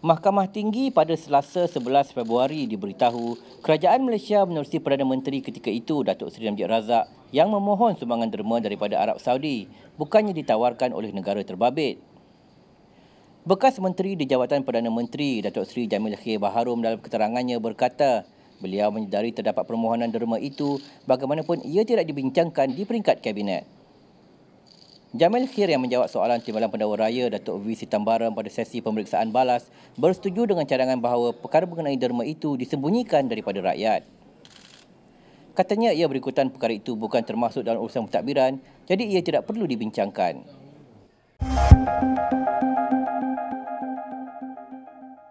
Mahkamah Tinggi pada Selasa 11 Februari diberitahu Kerajaan Malaysia menerusi Perdana Menteri ketika itu Datuk Seri Najib Razak yang memohon sumbangan derma daripada Arab Saudi bukannya ditawarkan oleh negara terbabit. Bekas Menteri di Jabatan Perdana Menteri Datuk Seri Jamil Khair Baharum dalam keterangannya berkata beliau menyedari terdapat permohonan derma itu bagaimanapun ia tidak dibincangkan di peringkat Kabinet. Jamil Khir yang menjawab soalan Timbalan Pendakwa Raya Datuk V. Sitambaram pada sesi pemeriksaan balas bersetuju dengan cadangan bahawa perkara mengenai derma itu disembunyikan daripada rakyat. Katanya ia berikutan perkara itu bukan termasuk dalam urusan pentadbiran jadi ia tidak perlu dibincangkan.